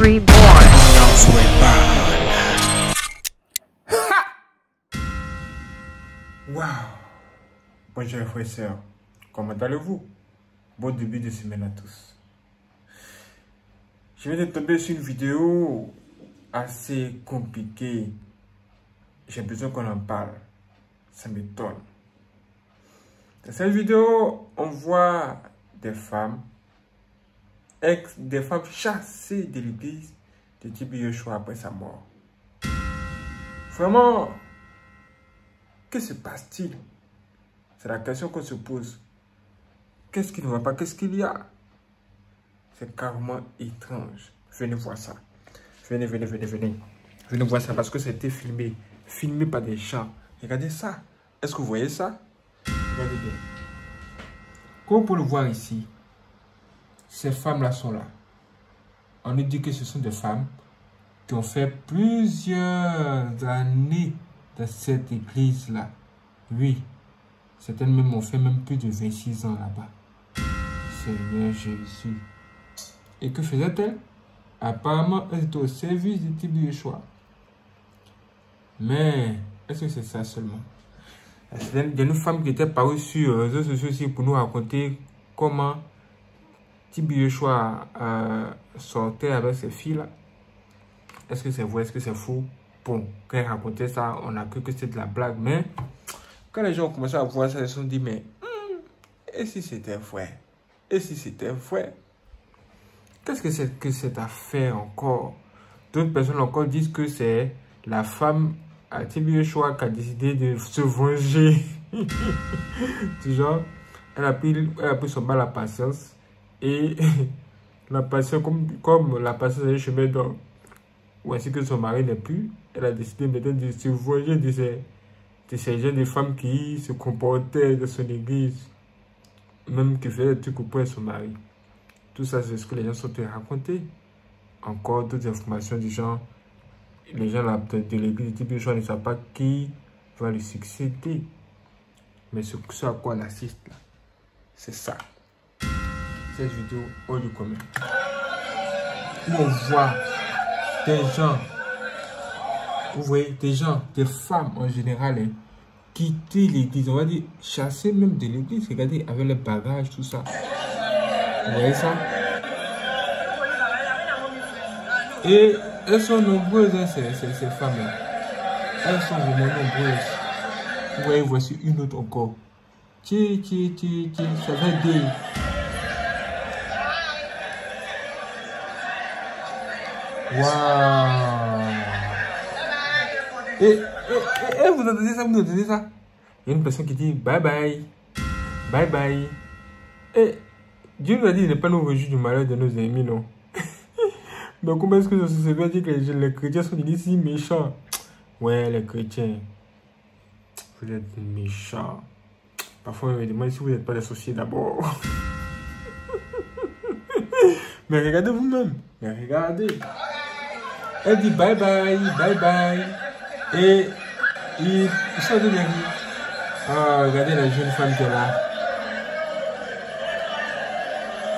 Bonjour frères et sœurs, comment allez-vous? Bon début de semaine à tous. Je viens de tomber sur une vidéo assez compliquée. J'ai besoin qu'on en parle. Ça m'étonne. Dans cette vidéo, on voit des femmes, ex, des femmes chassées de l'église de Tibi Yoshua après sa mort. Vraiment, que se passe-t-il? C'est la question qu'on se pose. Qu'est-ce qui ne va pas? Qu'est-ce qu'il y a? C'est carrément étrange. Venez voir ça. Venez, venez, venez, venez. Venez voir ça parce que c'était filmé. Filmé par des gens. Regardez ça. Est-ce que vous voyez ça? Regardez bien. Comme vous pouvez le voir ici, ces femmes-là sont là. On nous dit que ce sont des femmes qui ont fait plusieurs années dans cette église-là. Oui, certaines même ont fait même plus de 26 ans là-bas. Seigneur Jésus. Et que faisait-elle Apparemment, elle était au service du type de Yeshua. Mais, est-ce que c'est ça seulement? Il y a une femme qui était parue sur les réseaux sociaux pour nous raconter comment Tibi Yeshua euh, sortait avec ses filles-là. Est-ce que c'est vrai, est-ce que c'est faux? Bon, quand elle racontait ça, on a cru que c'était de la blague. Mais quand les gens ont commencé à voir ça, ils se sont dit, mais hmm, et si c'était vrai? Et si c'était vrai? Qu'est-ce que c'est que cette affaire encore? D'autres personnes encore disent que c'est la femme à Tibi Choix qui a décidé de se venger. genre, elle a pris, elle a pris son mal à patience. Et la patience, comme, comme la est un chemin d'or, ou ainsi que son mari n'est plus, elle a décidé maintenant de se venger de ces, de ces jeunes femmes qui se comportaient dans son église, même qui faisaient des trucs pour son mari. Tout ça, c'est ce que les gens sont racontés. Encore d'autres informations du genre, les gens de, de l'église du Bichon ne savent pas qui va lui succéder. Mais ce à quoi on assiste là, c'est ça. Cette vidéo hors du commun. Où on voit des gens, vous voyez, des gens, des femmes en général, hein, quitter l'église, on va dire chasser même de l'église, regardez, avec les bagages, tout ça. Vous voyez ça? Et elles sont nombreuses, hein, ces, ces, ces femmes-là. Elles sont vraiment nombreuses. Vous voyez, voici une autre encore. Tiens, tiens, tiens, ça va aider. Waouh et, vous entendez ça, vous entendez ça? Il y a une personne qui dit bye bye, bye bye. Et Dieu nous a dit de ne pas nous réjouir du malheur de nos ennemis, non? Donc comment est-ce que ça se doit dire que les, chrétiens sont ici méchants? Ouais, les chrétiens, vous êtes méchants. Parfois, on me demande si vous n'êtes pas associés d'abord. Mais regardez vous-même. Mais regardez. Elle dit bye bye, bye bye. Et il sort de la vie. Ah, regardez la jeune femme qui est là.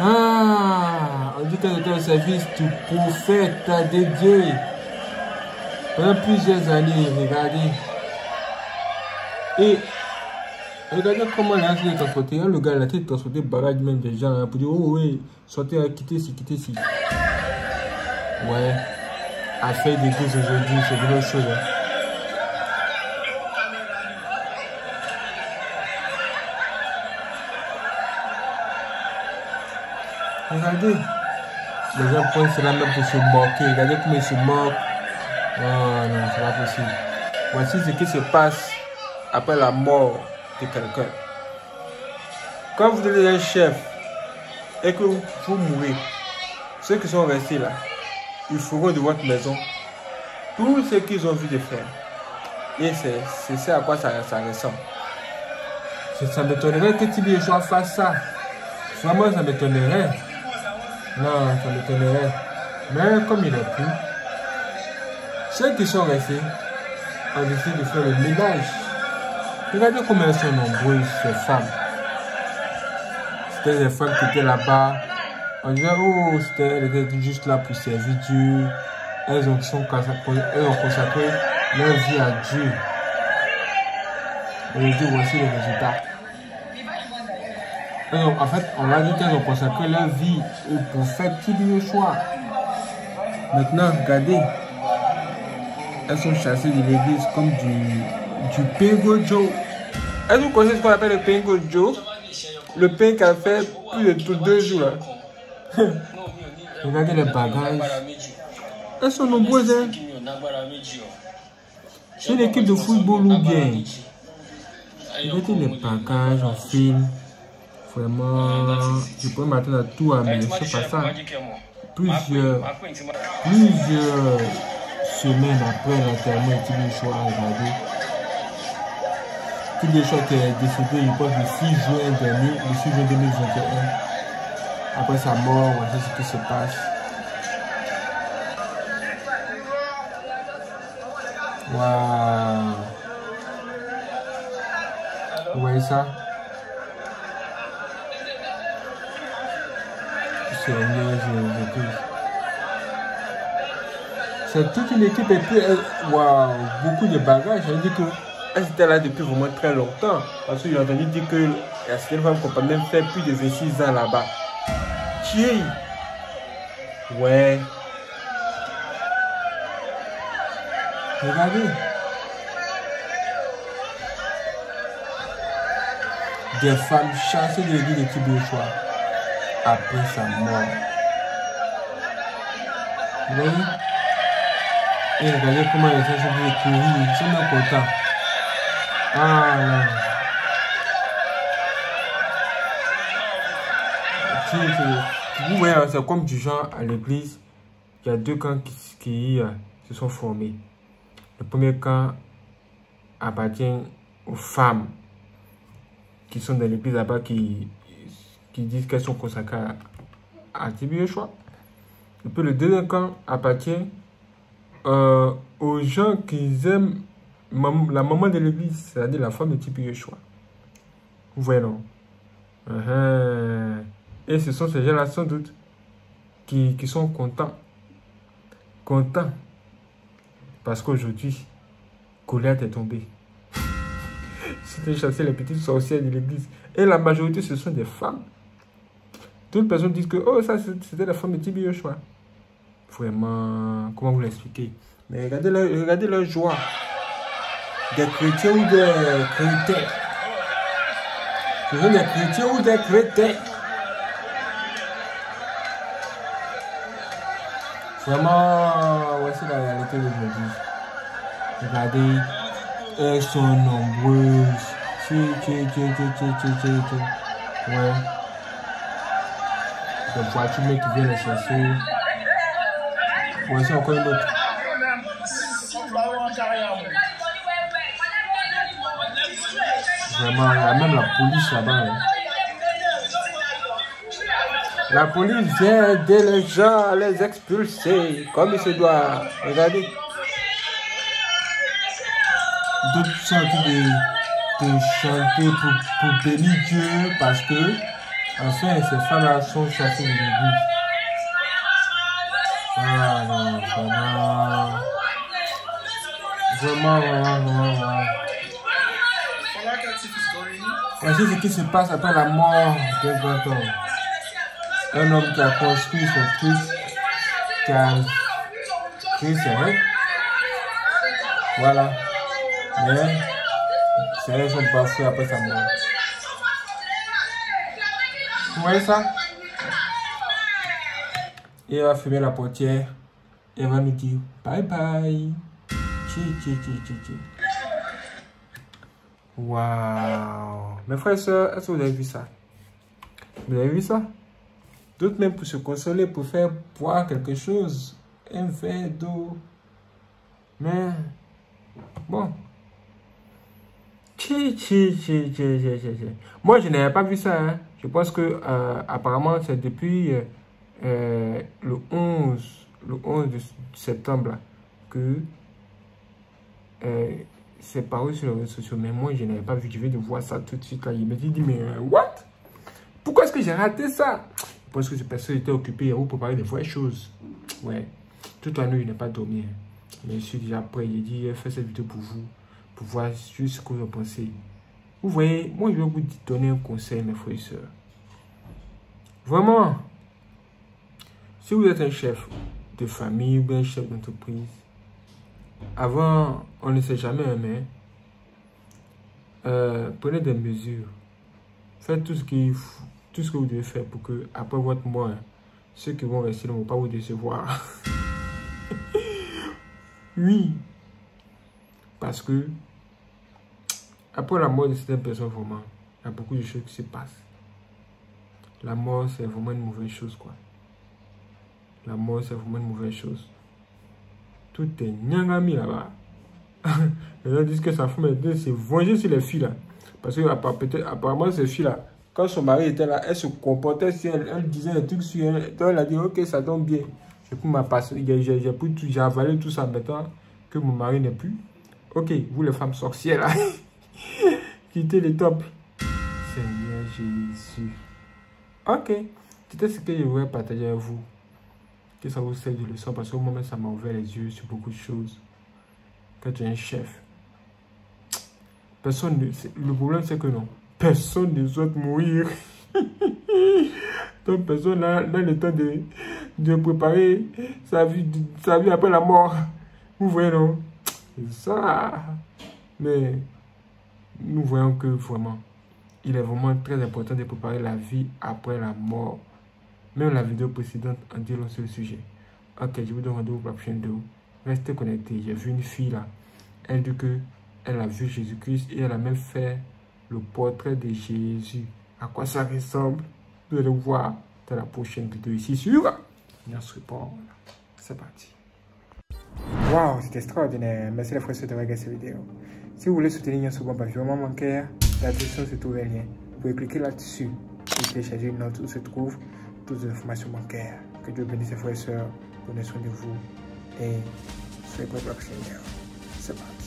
Ah, on dit qu'elle était au service du prophète de Dieu. Pendant plusieurs années, regardez. Et regardez comment la tête est transportée. Le gars, la tête est transportée, barrage même des gens hein, pour dire Oh, oui, sortez, quittez ici, quittez ici. Ouais faire des choses aujourd'hui, c'est une autre chose. Hein. Regardez, les gens prennent cela même pour se moquer. Regardez comment ils se moquent. Oh non, c'est pas possible. Voici ce qui se passe après la mort de quelqu'un. Quand vous êtes un chef et que vous mourrez, ceux qui sont restés là, ils de votre maison tout ce qu'ils ont envie de faire. Et c'est ça à quoi ça, ressemble. Ça m'étonnerait que Tibi Joshua fasse ça. Vraiment, ça m'étonnerait. Non, ça m'étonnerait. Mais comme il est plus, ceux qui sont restés ont décidé de faire le ménage. Regardez combien sont nombreuses, ces femmes. C'était des femmes qui étaient là-bas On dirait, oh, c'était, elle était juste là pour servir Dieu. Elles ont, sont, elles ont consacré leur vie à Dieu. Et Dieu, voici les résultats. en fait, on va dire qu'elles ont consacré leur vie au prophète qui dit au choix. Maintenant, regardez. Elles sont chassées de l'église comme du, Pingo Joe. Est-ce que connaissez ce qu'on appelle le Pingo Joe? Le pain a fait plus de deux jours. Regardez les bagages. Elles sont nombreuses. Hein? C'est une équipe de football ou bien? Regardez les bagages en film. Vraiment, je peux m'attendre à tout, mais c'est pas ça. Plusieurs, plusieurs semaines après l'enterrement de Choix, regardez. Choix qui est décédé, je pense, le 6 juin dernier, le 6 juin 2021. Après sa mort, on sait ce qui se passe. Waouh! Vous voyez ça? C'est toute une équipe et puis, waouh, beaucoup de bagages. Je dit que elle était là depuis vraiment très longtemps. Parce que j'ai entendu dire que la peut même faire plus de 26 ans là-bas. Ouais. Regardez. Des femmes chassées de l'église de choix après sa mort. Vous voyez? Et regardez comment les gens sont venus courir, ils sont contents. Ah là. Vous voyez, c'est comme du genre à l'église, il y a deux camps qui, euh, se sont formés. Le premier camp appartient aux femmes qui sont dans l'église là-bas qui qui disent qu'elles sont consacrées à, à choix. Et puis le deuxième camp appartient euh, aux gens qui aiment la maman de l'église, c'est-à-dire la femme de Tibi. Vous voyez, non? Uh-huh. Et ce sont ces gens-là, sans doute, qui, qui sont contents. Contents. Parce qu'aujourd'hui, Goliath est tombé. C'était chasser les petites sorcières de l'église. Et la majorité, ce sont des femmes. D'autres personnes disent que oh, ça c'était la femme de Tibi Yoshua. Vraiment, comment vous l'expliquer Mais regardez leur, regardez leur joie. Des chrétiens ou des chrétiens. Ce sont des chrétiens ou des chrétiens. Vraiment, voici la réalité d'aujourd'hui. Regardez, elles sont nombreuses. Ouais des voitures qui viennent les chercher. Voici encore une autre. Vraiment, il y a même la police là-bas. Hein. La police vient aider les gens à les expulser comme il se doit. Regardez. D'autres sont en train de, de chanter pour, pour bénir Dieu parce que Enfin, ces femmes-là sont chassées de l'église. Ah non, vraiment. Vraiment, vraiment, vraiment, vraiment. Voici ce qui se passe après la mort d'un grand homme. Un homme qui a construit son truc, qui a créé ses règles. Voilà. Mais, ses règles sont bafouées après sa mort. Vous voyez ça? Et va fermer la portière. Et va nous dire bye bye. Tchi, tchi, tchi, tchi. Waouh Mes frères et sœurs, est-ce que vous avez vu ça? Vous avez vu ça? D'autres même pour se consoler, pour faire boire quelque chose. Un verre d'eau. Mais, bon. Tchi, tchi, tchi. Moi, je n'avais pas vu ça. Hein. Je pense que euh, apparemment c'est depuis euh, euh, le 11, le 11 septembre que c'est paru sur les réseaux sociaux. Mais moi, je n'avais pas vu. Je vais de voir ça tout de suite. Là. Il me dit, mais what? Pourquoi est-ce que j'ai raté ça? Parce que cette personne était occupée à vous préparer des vraies choses? Ouais. Toute la nuit, il n'est pas dormi. Hein. Mais je suis déjà prêt. Il dit, fait cette vidéo pour vous. Pour voir ce que vous pensez. Vous voyez, moi, je vais vous donner un conseil, mes frères et sœurs. Vraiment, si vous êtes un chef de famille ou un chef d'entreprise, avant, on ne sait jamais, mais euh, prenez des mesures. Faites tout ce, qui, tout ce que vous devez faire pour que, après votre mort, ceux qui vont rester ne vont pas vous décevoir. oui. Parce que, après la mort de certaines personnes, vraiment, il y a beaucoup de choses qui se passent. La mort, c'est vraiment une mauvaise chose, quoi. La mort, c'est vraiment une mauvaise chose. Tout est nyangami là-bas. les gens disent que sa femme c'est venger sur les filles là. Parce que apparemment, ces filles-là, quand son mari était là, elle se comportait si elle, elle disait des trucs sur elle. Donc elle a dit, ok, ça tombe bien. J'ai pris ma j'ai avalé tout ça maintenant que mon mari n'est plus. Ok, vous les femmes sorcières quittez les tops. Seigneur Jésus. Ok, c'était ce que je voulais partager avec vous. Que ça vous sert de leçon parce que moi-même, ça m'a ouvert les yeux sur beaucoup de choses. Quand tu es un chef, personne ne. Le problème, c'est que non. Personne ne souhaite mourir. Donc, personne n'a le temps de, de préparer sa vie, sa vie après la mort. Vous voyez, non? Ça. Mais nous voyons que vraiment, il est vraiment très important de préparer la vie après la mort. Même la vidéo précédente en dit long sur le sujet. Ok, je vous donne rendez-vous pour la prochaine vidéo. Restez connectés. J'ai vu une fille là. Elle dit que elle a vu Jésus-Christ et elle a même fait le portrait de Jésus. À quoi ça ressemble? Vous allez voir dans la prochaine vidéo ici sur Report. C'est parti. Wow, c'est extraordinaire. Merci les frères de regarder cette vidéo. Si vous voulez soutenir Notre Bon vraiment manquer, la description se trouve un lien. Vous pouvez cliquer là-dessus et télécharger une note où se trouvent toutes les informations bancaires. Que Dieu bénisse les frères et sœurs. Prenez soin de vous et soyez prêts pour la prochaine C'est parti.